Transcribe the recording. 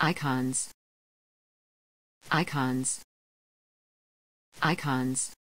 Icons. Icons. Icons.